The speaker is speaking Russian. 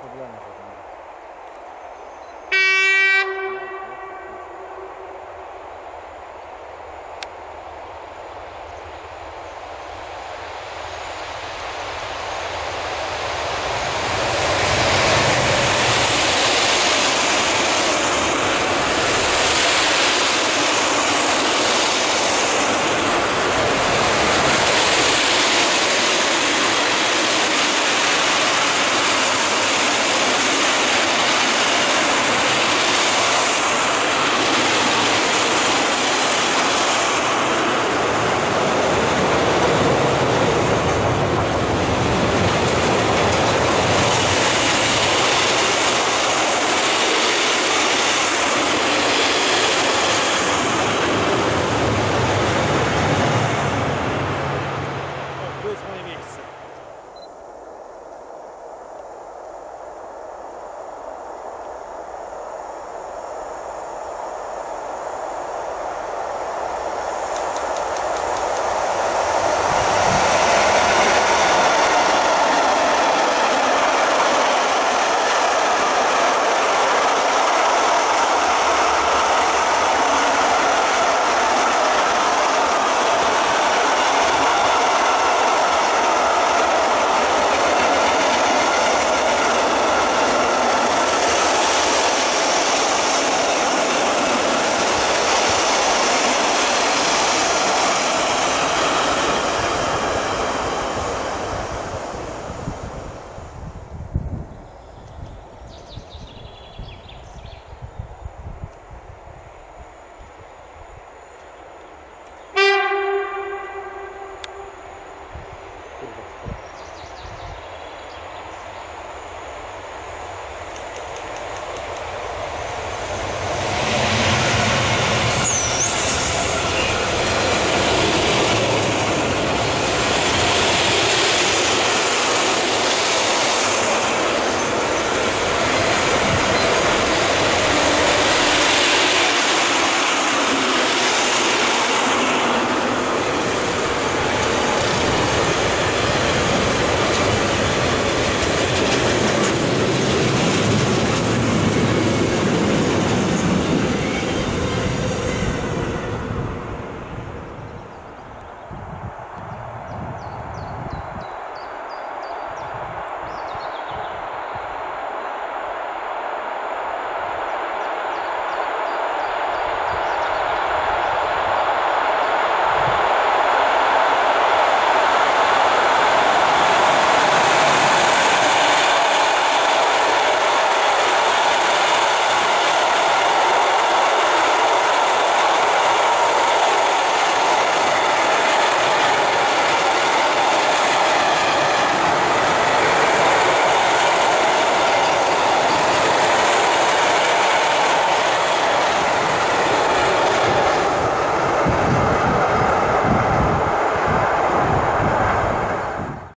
проблема.